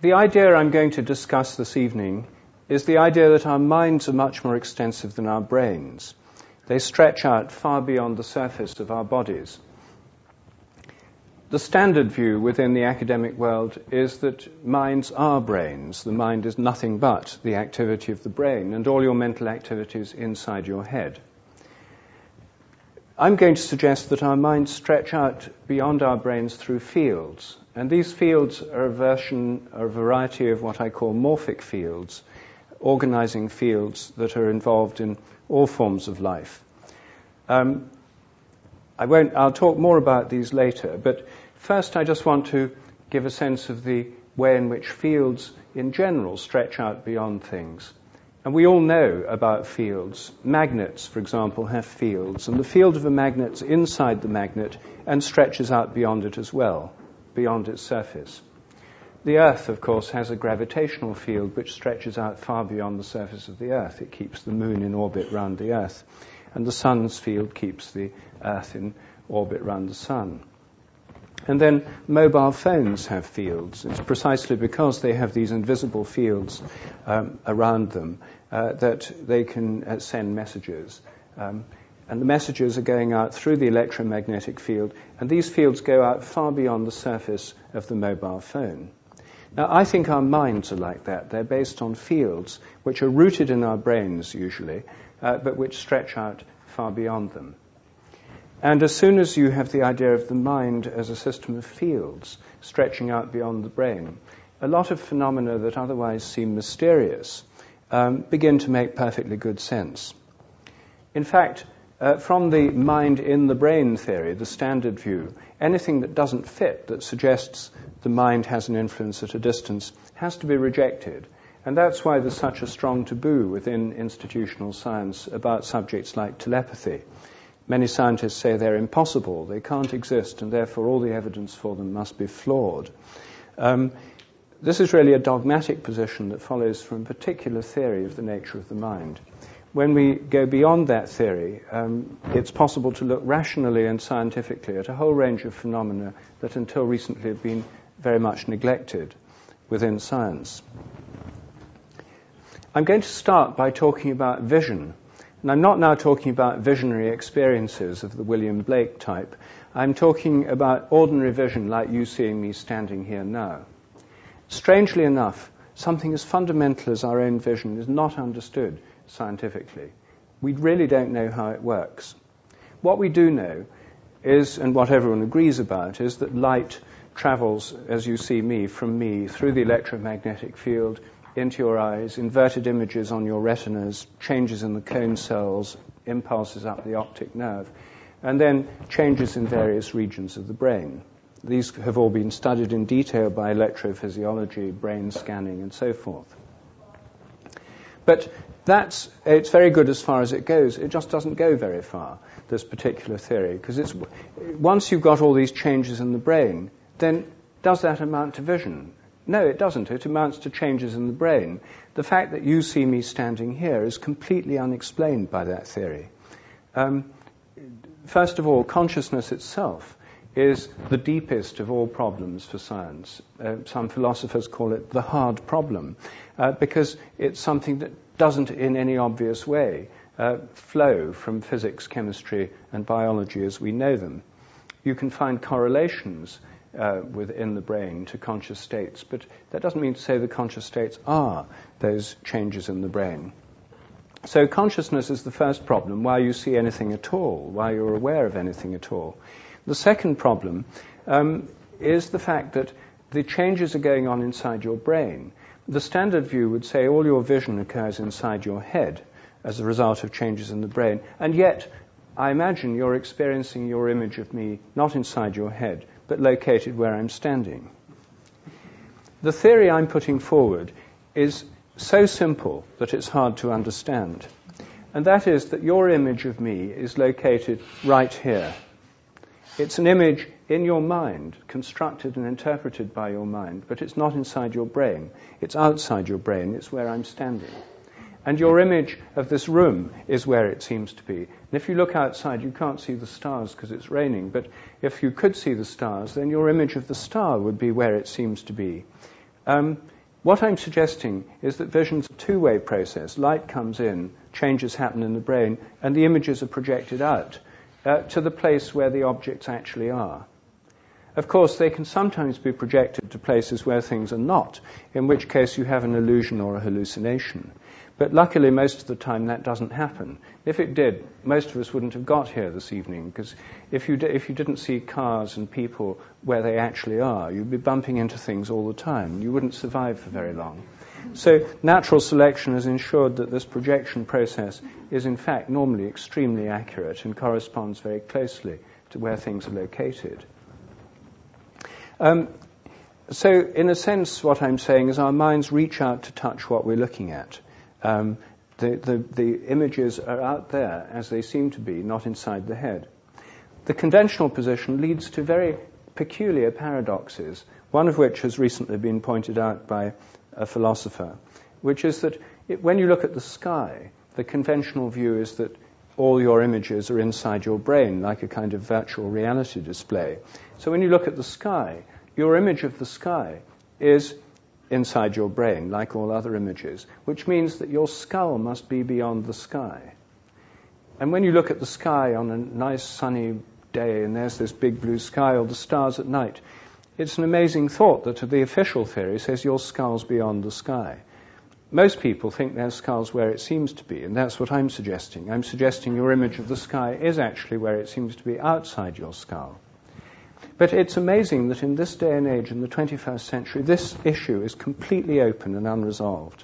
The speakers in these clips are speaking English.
the idea I'm going to discuss this evening is the idea that our minds are much more extensive than our brains. They stretch out far beyond the surface of our bodies. The standard view within the academic world is that minds are brains. The mind is nothing but the activity of the brain and all your mental activities inside your head. I'm going to suggest that our minds stretch out beyond our brains through fields. And these fields are a version, a variety of what I call morphic fields, organizing fields that are involved in all forms of life. Um, I won't, I'll talk more about these later, but first I just want to give a sense of the way in which fields in general stretch out beyond things. And we all know about fields. Magnets, for example, have fields, and the field of a magnet is inside the magnet and stretches out beyond it as well, beyond its surface. The Earth, of course, has a gravitational field which stretches out far beyond the surface of the Earth. It keeps the moon in orbit round the Earth, and the Sun's field keeps the Earth in orbit round the Sun. And then mobile phones have fields. It's precisely because they have these invisible fields um, around them uh, that they can uh, send messages. Um, and the messages are going out through the electromagnetic field, and these fields go out far beyond the surface of the mobile phone. Now, I think our minds are like that. They're based on fields which are rooted in our brains usually, uh, but which stretch out far beyond them. And as soon as you have the idea of the mind as a system of fields stretching out beyond the brain, a lot of phenomena that otherwise seem mysterious um, begin to make perfectly good sense. In fact, uh, from the mind in the brain theory, the standard view, anything that doesn't fit, that suggests the mind has an influence at a distance, has to be rejected. And that's why there's such a strong taboo within institutional science about subjects like telepathy. Many scientists say they're impossible, they can't exist, and therefore all the evidence for them must be flawed. Um, this is really a dogmatic position that follows from a particular theory of the nature of the mind when we go beyond that theory, um, it's possible to look rationally and scientifically at a whole range of phenomena that until recently have been very much neglected within science. I'm going to start by talking about vision. And I'm not now talking about visionary experiences of the William Blake type. I'm talking about ordinary vision like you seeing me standing here now. Strangely enough, something as fundamental as our own vision is not understood scientifically. We really don't know how it works. What we do know is, and what everyone agrees about, is that light travels, as you see me, from me through the electromagnetic field into your eyes, inverted images on your retinas, changes in the cone cells, impulses up the optic nerve, and then changes in various regions of the brain. These have all been studied in detail by electrophysiology, brain scanning, and so forth. But that's, it's very good as far as it goes. It just doesn't go very far, this particular theory, because it's, once you've got all these changes in the brain, then does that amount to vision? No, it doesn't. It amounts to changes in the brain. The fact that you see me standing here is completely unexplained by that theory. Um, first of all, consciousness itself is the deepest of all problems for science. Uh, some philosophers call it the hard problem, uh, because it's something that doesn't in any obvious way uh, flow from physics, chemistry, and biology as we know them. You can find correlations uh, within the brain to conscious states, but that doesn't mean to say the conscious states are those changes in the brain. So consciousness is the first problem, why you see anything at all, why you're aware of anything at all. The second problem um, is the fact that the changes are going on inside your brain. The standard view would say all your vision occurs inside your head as a result of changes in the brain, and yet I imagine you're experiencing your image of me not inside your head, but located where I'm standing. The theory I'm putting forward is so simple that it's hard to understand. And that is that your image of me is located right here. It's an image in your mind, constructed and interpreted by your mind, but it's not inside your brain. It's outside your brain. It's where I'm standing. And your image of this room is where it seems to be. And if you look outside, you can't see the stars because it's raining. But if you could see the stars, then your image of the star would be where it seems to be. Um, what I'm suggesting is that vision's a two-way process. Light comes in, changes happen in the brain, and the images are projected out uh, to the place where the objects actually are. Of course, they can sometimes be projected to places where things are not, in which case you have an illusion or a hallucination. But luckily, most of the time that doesn't happen. If it did, most of us wouldn't have got here this evening, because if you, di- if you didn't see cars and people where they actually are, you'd be bumping into things all the time. You wouldn't survive for very long. So natural selection has ensured that this projection process is in fact normally extremely accurate and corresponds very closely to where things are located. Um, so, in a sense, what I'm saying is our minds reach out to touch what we're looking at. Um, the, the, the images are out there as they seem to be, not inside the head. The conventional position leads to very peculiar paradoxes, one of which has recently been pointed out by a philosopher, which is that it, when you look at the sky, the conventional view is that all your images are inside your brain, like a kind of virtual reality display. So when you look at the sky, your image of the sky is inside your brain, like all other images, which means that your skull must be beyond the sky. And when you look at the sky on a nice sunny day and there's this big blue sky or the stars at night, it's an amazing thought that the official theory says your skull's beyond the sky. Most people think their skull's where it seems to be, and that's what I'm suggesting. I'm suggesting your image of the sky is actually where it seems to be outside your skull. But it's amazing that in this day and age, in the 21st century, this issue is completely open and unresolved.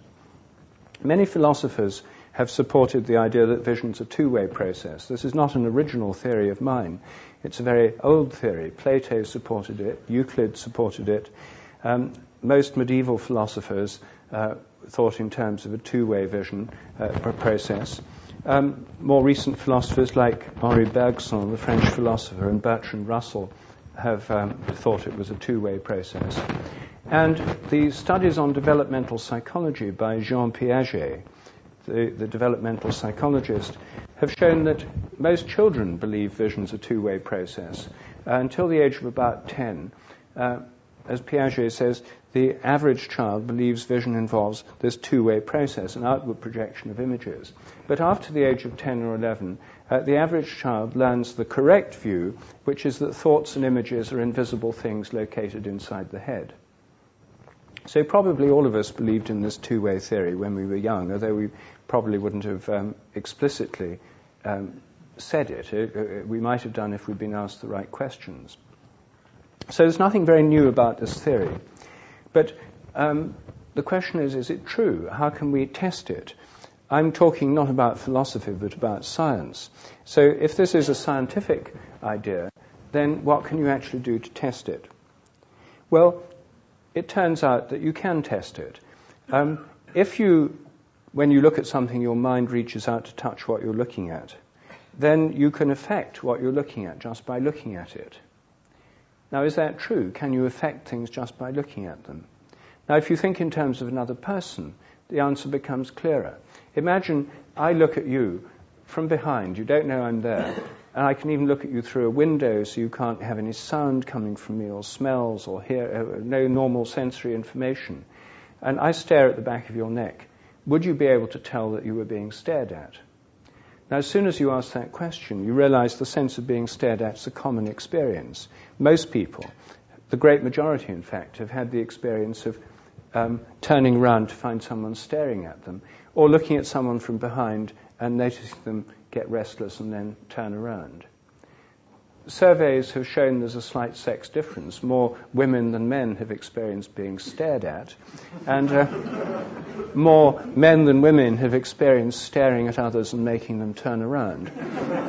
Many philosophers have supported the idea that vision's a two-way process. This is not an original theory of mine. It's a very old theory. Plato supported it. Euclid supported it. Um, most medieval philosophers uh, thought in terms of a two-way vision uh, process. Um, more recent philosophers like Henri Bergson, the French philosopher, and Bertrand Russell have um, thought it was a two-way process. And the studies on developmental psychology by Jean Piaget, the, the, developmental psychologist, have shown that most children believe vision's a two-way process. Uh, until the age of about 10, uh, as Piaget says, the average child believes vision involves this two-way process, an outward projection of images. But after the age of 10 or 11, uh, the average child learns the correct view, which is that thoughts and images are invisible things located inside the head. So probably all of us believed in this two-way theory when we were young, although we probably wouldn't have um, explicitly um, said it. It, it. We might have done if we'd been asked the right questions. So there's nothing very new about this theory. But um, the question is, is it true? How can we test it? I'm talking not about philosophy, but about science. So if this is a scientific idea, then what can you actually do to test it? Well, it turns out that you can test it. Um, if you, when you look at something, your mind reaches out to touch what you're looking at, then you can affect what you're looking at just by looking at it. Now, is that true? Can you affect things just by looking at them? Now, if you think in terms of another person, the answer becomes clearer. Imagine I look at you from behind, you don't know I'm there, and I can even look at you through a window so you can't have any sound coming from me, or smells, or hear, uh, no normal sensory information. And I stare at the back of your neck. Would you be able to tell that you were being stared at? Now, as soon as you ask that question, you realize the sense of being stared at is a common experience. Most people, the great majority in fact, have had the experience of um, turning around to find someone staring at them, or looking at someone from behind and noticing them get restless and then turn around. Surveys have shown there's a slight sex difference. More women than men have experienced being stared at, and uh, more men than women have experienced staring at others and making them turn around.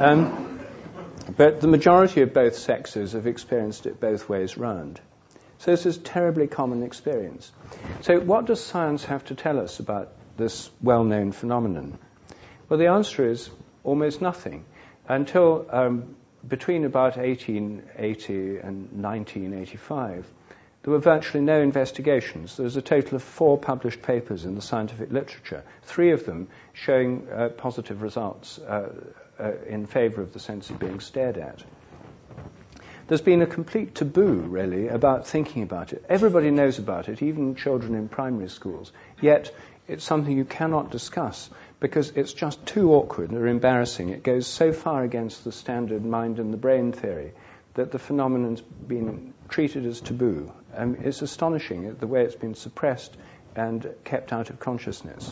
Um, but the majority of both sexes have experienced it both ways round. So this is terribly common experience. So what does science have to tell us about this well-known phenomenon? Well, the answer is almost nothing. Until um, between about 1880 and 1985, there were virtually no investigations. There was a total of four published papers in the scientific literature, three of them showing uh, positive results uh, uh, in favor of the sense of being stared at. There's been a complete taboo, really, about thinking about it. Everybody knows about it, even children in primary schools. Yet, it's something you cannot discuss because it's just too awkward or embarrassing. It goes so far against the standard mind and the brain theory that the phenomenon's been treated as taboo. Um, it's astonishing the way it's been suppressed and kept out of consciousness.